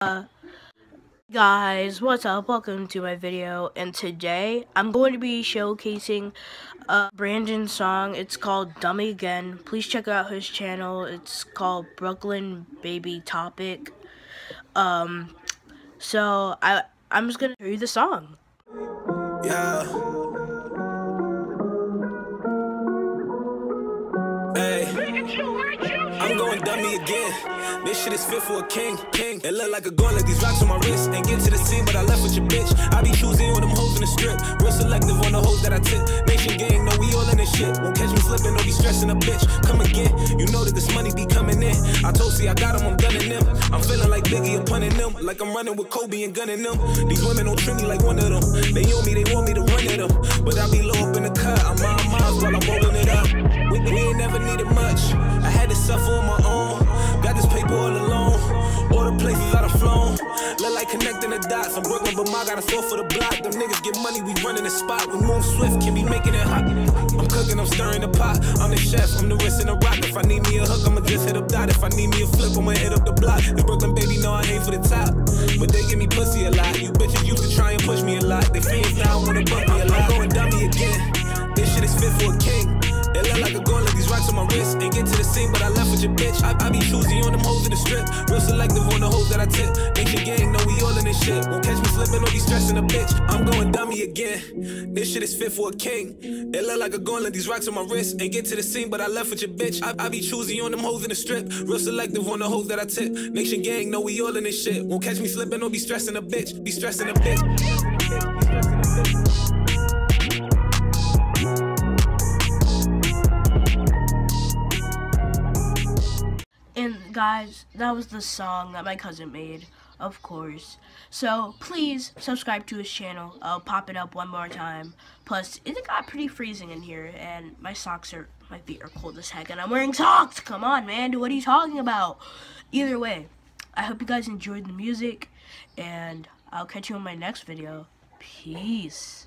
Uh, guys, what's up? Welcome to my video, and today I'm going to be showcasing uh, Brandon's song. It's called Dummy Again. Please check out his channel. It's called Brooklyn Baby Topic. Um, so I I'm just gonna show you the song. Yeah. Hey. I'm going dummy again. This shit is fit for a king. King. It look like a gun, like these rocks on my wrist. Ain't get to the scene, but I left with your bitch. I be choosing on them hoes in the strip. Real selective on the hoes that I tip. Nation gang, know we all in this shit. Won't catch me slipping, don't be stressing a bitch. Come again, you know that this money be coming in. I told see I got them, I'm gunning them. I'm feeling like Biggie, I'm punning them. Like I'm running with Kobe and gunning them. These women don't treat me like one of them. They on me, they want me to run never needed much. I had to suffer on my own. Got this paper all alone. All the places I done flown. Look like connecting the dots. I'm Brooklyn, but my got a soul for the block. Them niggas get money, we running the spot. We move swift, can be making it hot. I'm cooking, I'm stirring the pot. I'm the chef, I'm the wrist in the rock. If I need me a hook, I'ma just hit up dot. If I need me a flip, I'ma hit up the block. The Brooklyn baby know I aim for the top. But they give me pussy a lot. You bitches used to try and push me a lot. They fiends now wanna bump me a lot. Going dummy again. This shit is fit for a king. It look like a my wrist. Ain't get to the scene, but I left with your bitch. I, I be choosy on them hoes in the strip. Real selective on the hoes that I tip. Nation gang, know we all in this shit. Won't catch me slipping or be stressing a bitch. I'm going dummy again. This shit is fit for a king. It look like a like these rocks on my wrist. Ain't get to the scene, but I left with your bitch. I, I be choosy on them hoes in the strip. Real selective on the hoes that I tip. Nation gang, know we all in this shit. Won't catch me slipping or be stressing a bitch. Be stressing a bitch. Guys, that was the song that my cousin made, of course. So please subscribe to his channel. I'll pop it up one more time. Plus, it got pretty freezing in here, and my socks are, my feet are cold as heck, and I'm wearing socks. Come on, man, what are you talking about? Either way, I hope you guys enjoyed the music, and I'll catch you in my next video. Peace.